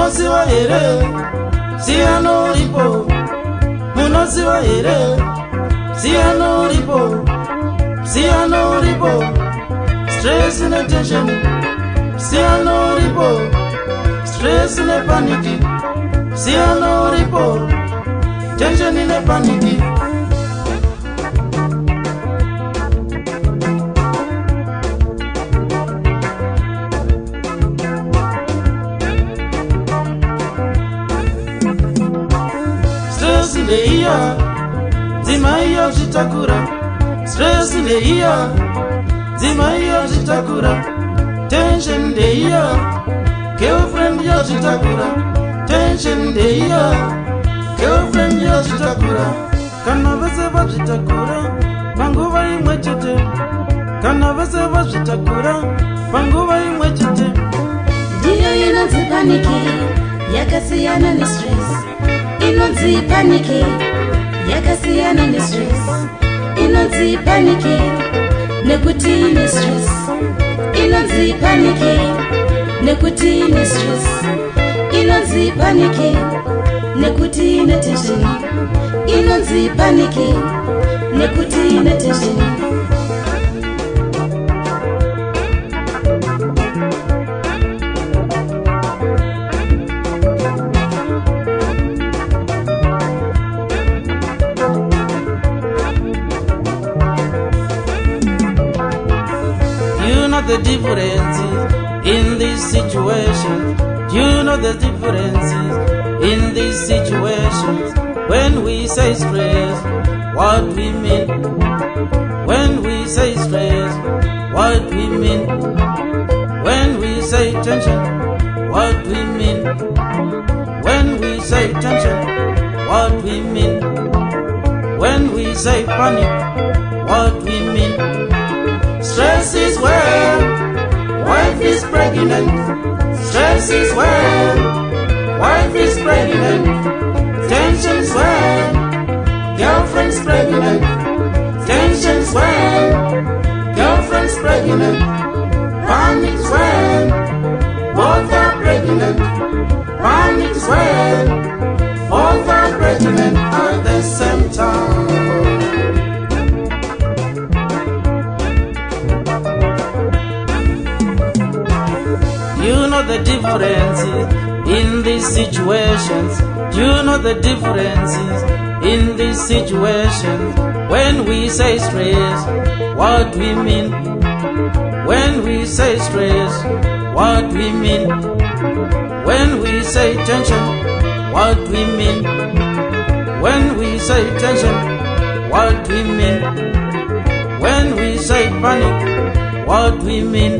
munoziva here ziyano uripo munoziva here ziyano uripo ziyano uripo stress netension ziyano uripo stress nepaniki ziyano uripo tensioni nepaniki ne zvitakura stres ndeiya dzima iyo zvitakura tenshen ndeiya gerlfrend yo zvitakura tenshen ndeiya gerlfrend yo zvitakura kana vese vazvitakura panguva imwe chete kana vese vazvitakura panguva imwe chete ndiyo inonzi paniki yakasiyana nestres inonzi paniki yakasiyana nestress inonzi paniki nekuti nestress inonzi paniki nekuti nestress inonzi paniki nekuti netesheni inonzi paniki nekuti netesheni know the differences in this situation. You know the differences in these situations. When we say stress, what we mean. When we say stress, what we mean. When we say tension, what we mean. When we say tension, what we mean. When we say panic, what we mean. pregnant, stress is when, wife is pregnant, tensions when, girlfriend's pregnant, tensions when, girlfriend's pregnant, panic's when, both are pregnant, panic's when, both are pregnant are the same. situations, you know the differences in these situations. When we say stress, what we mean? When we say stress, what we mean? When we say tension, what we mean? When we say tension, what we mean? When we say panic, what we mean?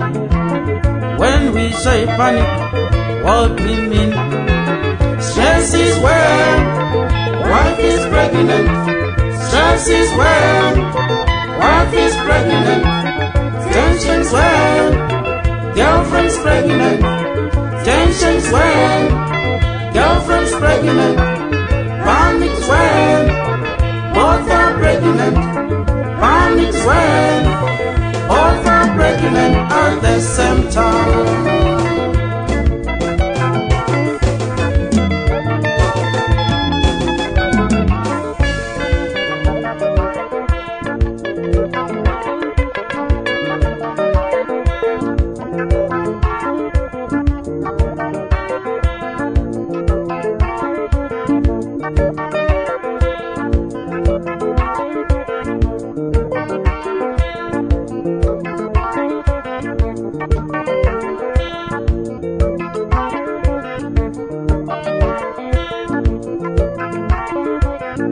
When we say panic, what we mean? Stress is when wife is pregnant. Stress is when wife is pregnant. Tensions when girlfriend's pregnant. Tensions when girlfriend's pregnant. Panic when both are pregnant. Panic when both are pregnant at the same time.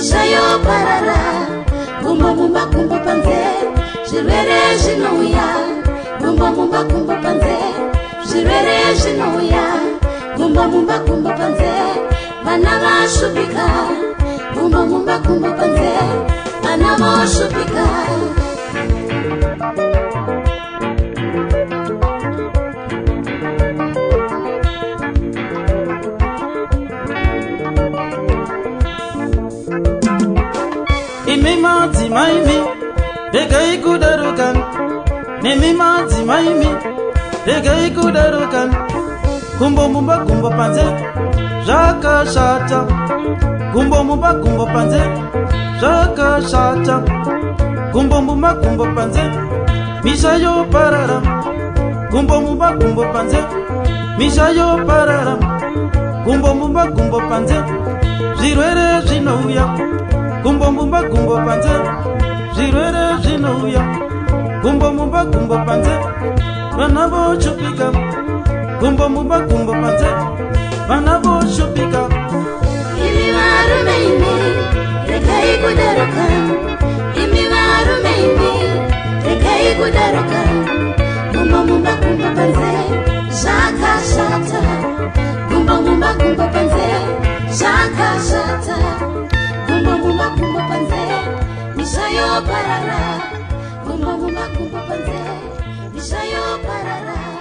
zvayoparara gumbo mumba kumbo panze zvirwere zvinouya gumbo mumba kumbo panze zvirwere zvinouya gumbo mumba kumbo panze vana vasvupika gumbo mumba kumbo panze vana vosvupika thank you nemima dzimaimi regai kudarukani nemima dzimaimi regai kudarukani kumbomumba gumbo panze zvakashata kumbomumba gumbo panze zvakashata kumbomumba gumbo panze misha yoparara kumbomumba gumbo panze misha yoparara kumbomumba gumbo panze zvirwere zvinouya gumbomumba gumbo panze zvirwere zvinouya gumbomumba gumbo panze vana voshupika gumbomumba gumbo panze vana voshupika imi varume imi regai kudaroka imi varume imi regai kudaroka gumbomumba gumbo panze yo parará, vumba vumba com panze, nisha yo parará.